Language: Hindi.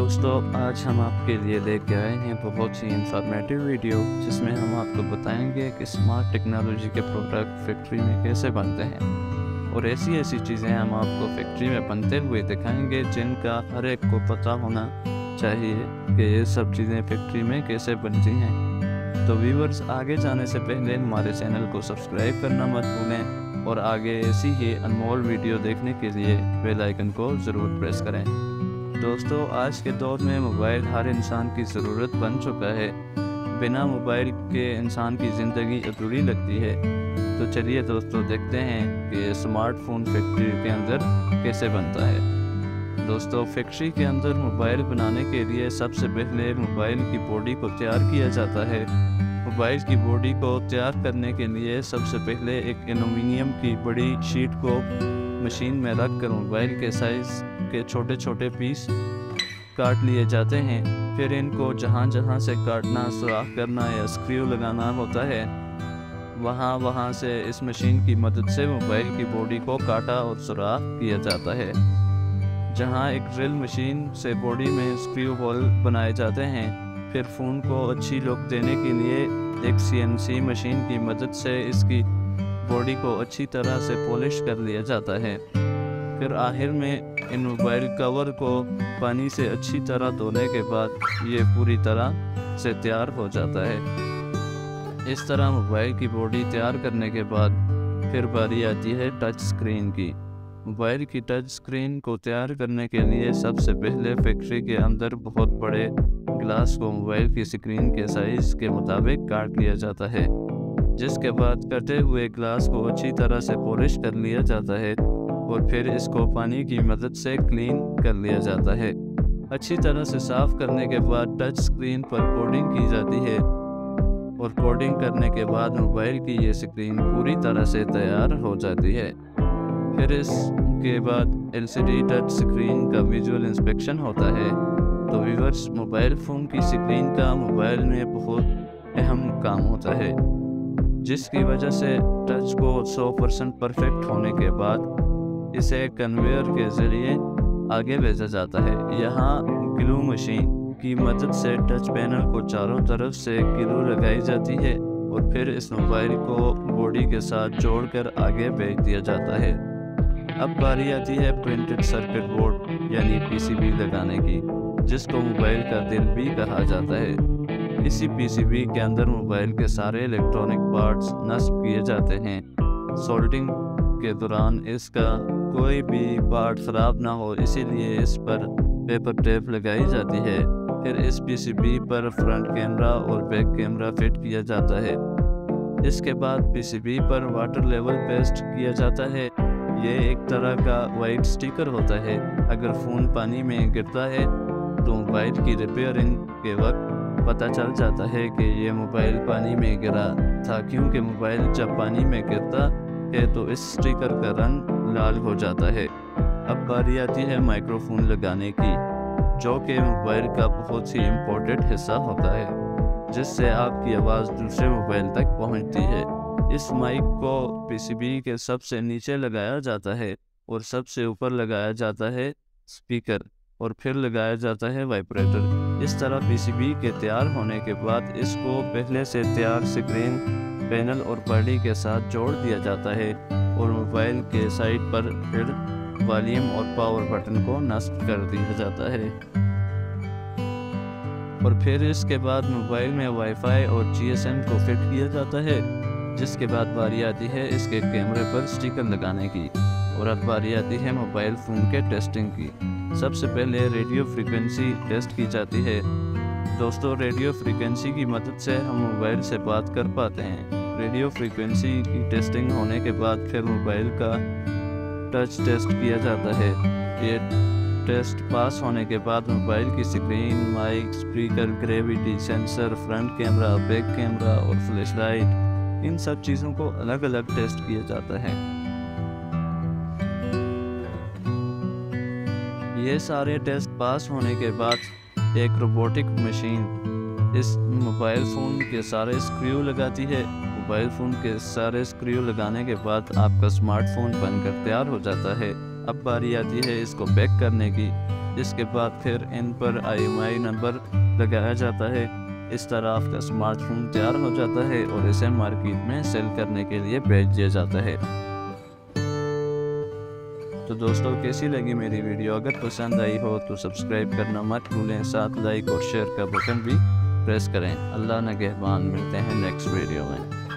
दोस्तों, आज हम आपके लिए लेके आए हैं बहुत सी इंफॉर्मेटिव वीडियो जिसमें हम आपको बताएँगे कि स्मार्ट टेक्नोलॉजी के प्रोडक्ट फैक्ट्री में कैसे बनते हैं। और ऐसी ऐसी चीज़ें हम आपको फैक्ट्री में बनते हुए दिखाएँगे, जिनका हर एक को पता होना चाहिए कि ये सब चीज़ें फैक्ट्री में कैसे बनती हैं। तो व्यूवर्स आगे जाने से पहले हमारे चैनल को सब्सक्राइब करना मत भूलें और आगे ऐसी ही अनमोल वीडियो देखने के लिए बेल आइकन को ज़रूर प्रेस करें। दोस्तों, आज के दौर में मोबाइल हर इंसान की ज़रूरत बन चुका है। बिना मोबाइल के इंसान की ज़िंदगी अधूरी लगती है। तो चलिए दोस्तों, देखते हैं कि स्मार्टफ़ोन फैक्ट्री के अंदर कैसे बनता है। दोस्तों फैक्ट्री के अंदर मोबाइल बनाने के लिए सबसे पहले मोबाइल की बॉडी को तैयार किया जाता है। मोबाइल की बॉडी को तैयार करने के लिए सबसे पहले एक एलुमिनियम की बड़ी शीट को मशीन में रख कर मोबाइल के साइज़ के छोटे छोटे पीस काट लिए जाते हैं। फिर इनको जहाँ जहाँ से काटना सुराख करना या स्क्रू लगाना होता है, वहाँ वहाँ से इस मशीन की मदद से मोबाइल की बॉडी को काटा और सुराख किया जाता है। जहाँ एक ड्रिल मशीन से बॉडी में स्क्रू होल बनाए जाते हैं, फिर फ़ोन को अच्छी लुक देने के लिए एक सीएनसी मशीन की मदद से इसकी बॉडी को अच्छी तरह से पॉलिश कर लिया जाता है। फिर आखिर में इन मोबाइल कवर को पानी से अच्छी तरह धोने के बाद ये पूरी तरह से तैयार हो जाता है। इस तरह मोबाइल की बॉडी तैयार करने के बाद फिर बारी आती है टच स्क्रीन की। मोबाइल की टच स्क्रीन को तैयार करने के लिए सबसे पहले फैक्ट्री के अंदर बहुत बड़े ग्लास को मोबाइल की स्क्रीन के साइज़ के मुताबिक काट लिया जाता है। जिसके बाद कटे हुए ग्लास को अच्छी तरह से पॉलिश कर लिया जाता है और फिर इसको पानी की मदद से क्लीन कर लिया जाता है। अच्छी तरह से साफ़ करने के बाद टच स्क्रीन पर कोडिंग की जाती है और कोडिंग करने के बाद मोबाइल की ये स्क्रीन पूरी तरह से तैयार हो जाती है। फिर इसके बाद एलसीडी टच स्क्रीन का विजुअल इंस्पेक्शन होता है। तो व्यूवर्स मोबाइल फ़ोन की स्क्रीन का मोबाइल में बहुत अहम काम होता है। जिसकी वजह से टच को 100 परसेंट परफेक्ट होने के बाद इसे कन्वेयर के ज़रिए आगे भेजा जाता है। यहाँ ग्लू मशीन की मदद से टच पैनल को चारों तरफ़ से ग्लू लगाई जाती है और फिर इस मोबाइल को बॉडी के साथ जोड़कर आगे भेज दिया जाता है। अब बारी आती है प्रिंटेड सर्किट बोर्ड, यानी पीसीबी लगाने की, जिसको मोबाइल का दिल भी कहा जाता है। इसी पीसीबी के अंदर मोबाइल के सारे इलेक्ट्रॉनिक पार्ट्स नस्ब किए जाते हैं। सोल्डिंग के दौरान इसका कोई भी पार्ट ख़राब ना हो, इसीलिए इस पर पेपर टेप लगाई जाती है। फिर इस पीसीबी पर फ्रंट कैमरा और बैक कैमरा फिट किया जाता है। इसके बाद पीसीबी पर वाटर लेवल पेस्ट किया जाता है। ये एक तरह का वाइट स्टिकर होता है। अगर फ़ोन पानी में गिरता है तो मोबाइल की रिपेयरिंग के वक्त पता चल जाता है कि ये मोबाइल पानी में गिरा था। क्योंकि मोबाइल जब पानी में गिरता है तो इस स्टिकर का रंग लाल हो जाता है। अब बारी आती है माइक्रोफोन लगाने की, जो कि मोबाइल का बहुत ही इम्पोर्टेंट हिस्सा होता है, जिससे आपकी आवाज़ दूसरे मोबाइल तक पहुँचती है। इस माइक को पीसीबी के सबसे नीचे लगाया जाता है और सबसे ऊपर लगाया जाता है स्पीकर, और फिर लगाया जाता है वाइब्रेटर। इस तरह पीसीबी के तैयार होने के बाद इसको पहले से तैयार स्क्रीन, पैनल और बॉडी के साथ जोड़ दिया जाता है और मोबाइल के साइड पर फिर वॉल्यूम और पावर बटन को नष्ट कर दिया जाता है। और फिर इसके बाद मोबाइल में वाईफाई और जीएसएम को फिट किया जाता है, जिसके बाद बारी आती है इसके कैमरे पर स्टिकर लगाने की और अब बारी आती है मोबाइल फ़ोन के टेस्टिंग की। सबसे पहले रेडियो फ्रीक्वेंसी टेस्ट की जाती है। दोस्तों, रेडियो फ्रीक्वेंसी की मदद से हम मोबाइल से बात कर पाते हैं। रेडियो फ्रीक्वेंसी की टेस्टिंग होने के बाद फिर मोबाइल का टच टेस्ट किया जाता है। ये टेस्ट पास होने के बाद मोबाइल की screen, mic, speaker, gravity, sensor, front camera, back camera और फ्लैश लाइट, इन सब चीज़ों को अलग अलग टेस्ट किया जाता है। ये सारे टेस्ट पास होने के बाद एक रोबोटिक मशीन इस मोबाइल फ़ोन के सारे स्क्रू लगाती है। मोबाइल फ़ोन के सारे स्क्रू लगाने के बाद आपका स्मार्टफ़ोन बनकर तैयार हो जाता है। अब बारी आती है इसको पैक करने की। इसके बाद फिर इन पर आईएमआई नंबर लगाया जाता है। इस तरह आपका स्मार्टफ़ोन तैयार हो जाता है और इसे मार्केट में सेल करने के लिए भेज दिया जाता है। तो दोस्तों, कैसी लगी मेरी वीडियो? अगर पसंद आई हो तो सब्सक्राइब करना मत भूलें। साथ लाइक और शेयर का बटन भी प्रेस करें। अल्लाह नगहबान मिलते हैं नेक्स्ट वीडियो में।